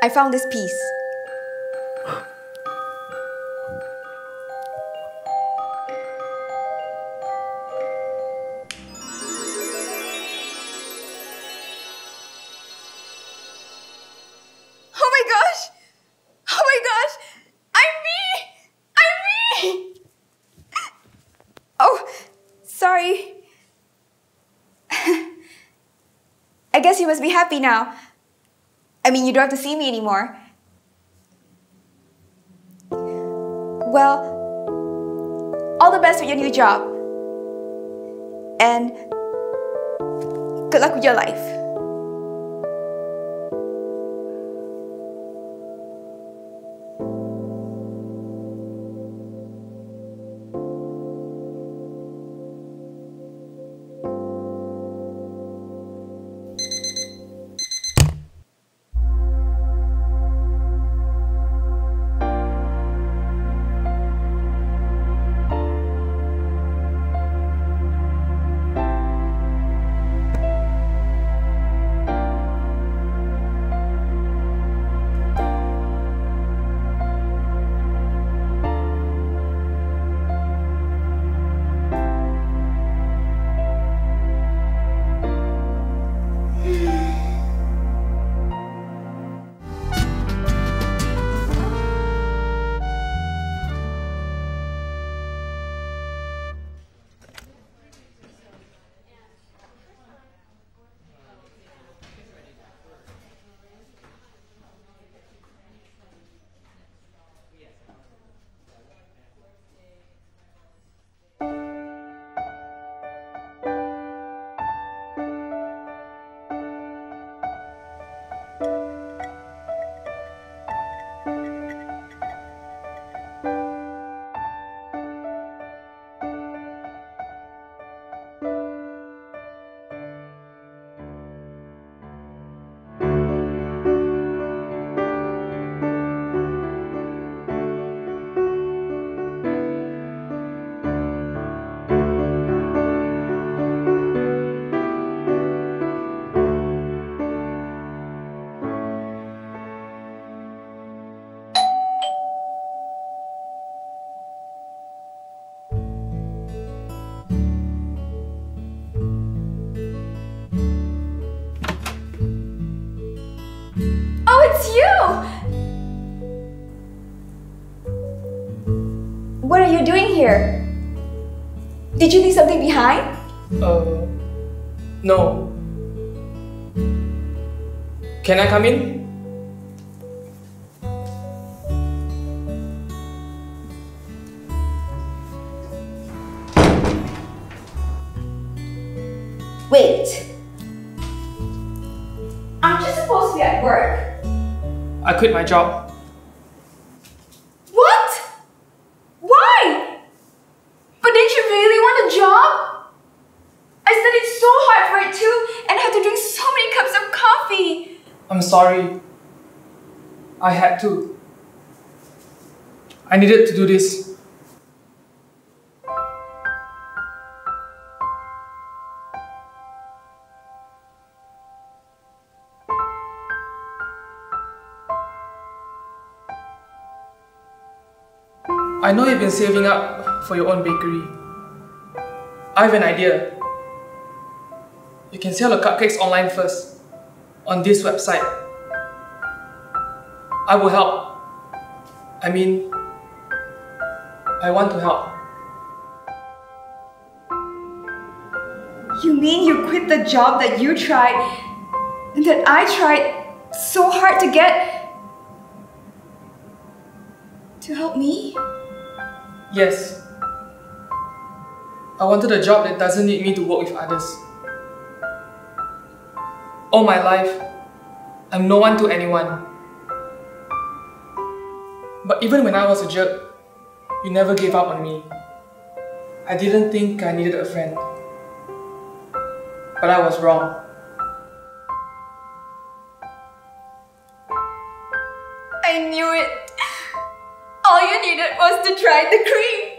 I found this piece. Oh! Oh! Oh, sorry. I guess you must be happy now. I mean, you don't have to see me anymore. Well, all the best with your new job. And good luck with your life. You! What are you doing here? Did you leave something behind? Uh, no. Can I come in? Wait. Aren't you supposed to be at work? I quit my job. What? Why? But didn't you really want a job? I studied so hard for it too and had to drink so many cups of coffee. I'm sorry. I had to. I needed to do this. I know you've been saving up for your own bakery. I have an idea. You can sell the cupcakes online first, on this website. I will help. I mean, I want to help. You mean you quit the job that you tried that I tried so hard to get to help me? Yes. I wanted a job that doesn't need me to work with others. All my life, I'm no one to anyone. But even when I was a jerk, you never gave up on me. I didn't think I needed a friend. But I was wrong. I knew it you needed was to try the cream.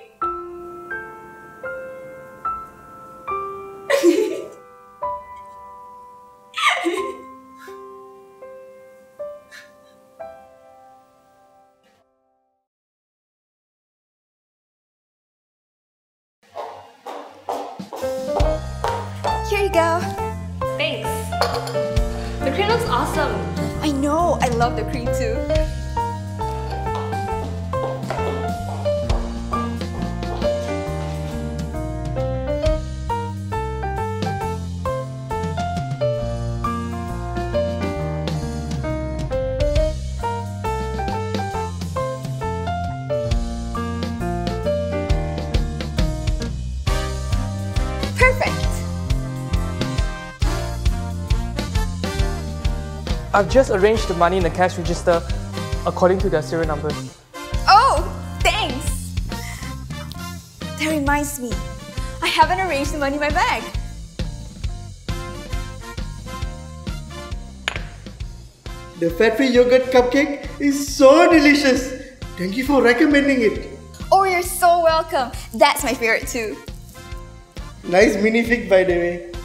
Here you go. Thanks. The cream looks awesome. I know. I love the cream too. Perfect. I've just arranged the money in the cash register according to their serial numbers. Oh, thanks. That reminds me, I haven't arranged the money in my bag. The fat-free yogurt cupcake is so delicious. Thank you for recommending it. Oh, you're so welcome. That's my favorite too. Nice minifig by the way.